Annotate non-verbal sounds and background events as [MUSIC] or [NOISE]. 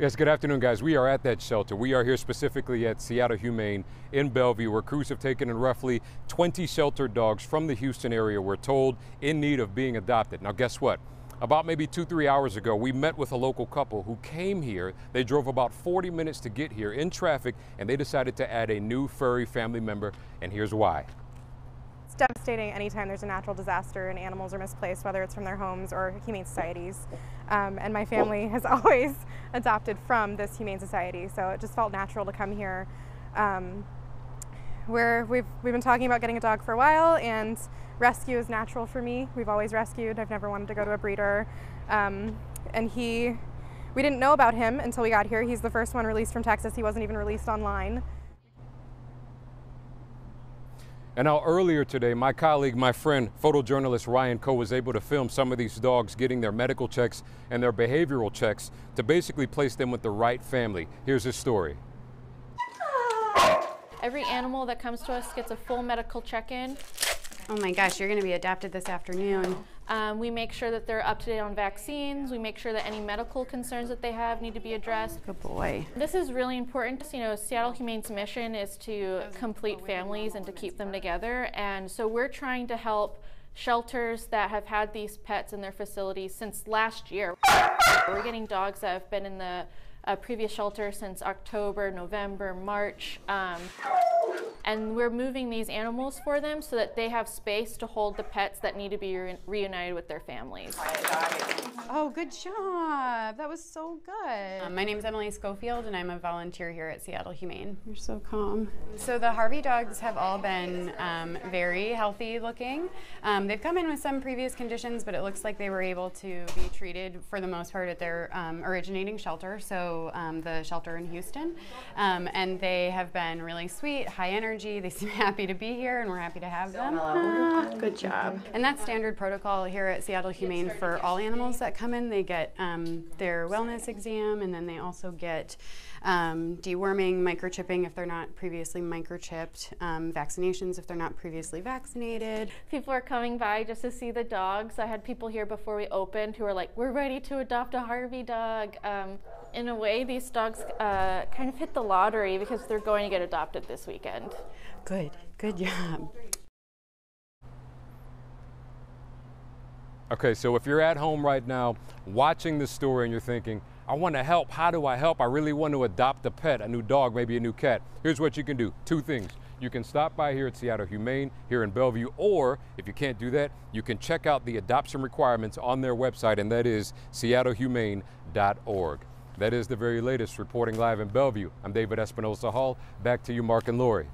Yes, good afternoon, guys. We are at that shelter. We are here specifically at Seattle Humane in Bellevue, where crews have taken in roughly 20 sheltered dogs from the Houston area, we're told, in need of being adopted. Now, guess what? About maybe two, three hours ago, we met with a local couple who came here. They drove about 40 minutes to get here in traffic, and they decided to add a new furry family member, and here's why devastating anytime there's a natural disaster and animals are misplaced, whether it's from their homes or humane societies. Um, and my family has [LAUGHS] always adopted from this humane society, so it just felt natural to come here. Um, where we've, we've been talking about getting a dog for a while, and rescue is natural for me. We've always rescued. I've never wanted to go to a breeder. Um, and he, we didn't know about him until we got here. He's the first one released from Texas. He wasn't even released online. And now earlier today, my colleague, my friend, photojournalist Ryan Coe was able to film some of these dogs getting their medical checks and their behavioral checks to basically place them with the right family. Here's his story. Every animal that comes to us gets a full medical check-in. Oh my gosh, you're going to be adopted this afternoon. Um, we make sure that they're up to date on vaccines. We make sure that any medical concerns that they have need to be addressed. Good boy. This is really important. You know, Seattle Humane's mission is to complete families and to keep them together. And so we're trying to help shelters that have had these pets in their facilities since last year. We're getting dogs that have been in the uh, previous shelter since October, November, March. Um, and we're moving these animals for them so that they have space to hold the pets that need to be re reunited with their families. Oh, good job. That was so good. Um, my name is Emily Schofield, and I'm a volunteer here at Seattle Humane. You're so calm. So the Harvey dogs have all been um, very healthy looking. Um, they've come in with some previous conditions, but it looks like they were able to be treated for the most part at their um, originating shelter, so um, the shelter in Houston. Um, and they have been really sweet, high energy, energy. They seem [LAUGHS] happy to be here, and we're happy to have them. Ah, good job. And that's standard protocol here at Seattle Humane for all animals that come in. They get um, their wellness exam, and then they also get um, deworming, microchipping if they're not previously microchipped, um, vaccinations if they're not previously vaccinated. People are coming by just to see the dogs. I had people here before we opened who were like, we're ready to adopt a Harvey dog. In a way, these dogs uh, kind of hit the lottery because they're going to get adopted this weekend. Good, good job. Okay, so if you're at home right now watching this story and you're thinking, I want to help, how do I help? I really want to adopt a pet, a new dog, maybe a new cat. Here's what you can do two things. You can stop by here at Seattle Humane here in Bellevue, or if you can't do that, you can check out the adoption requirements on their website, and that is seattlehumane.org. That is the very latest reporting live in Bellevue. I'm David Espinosa Hall. Back to you, Mark and Lori.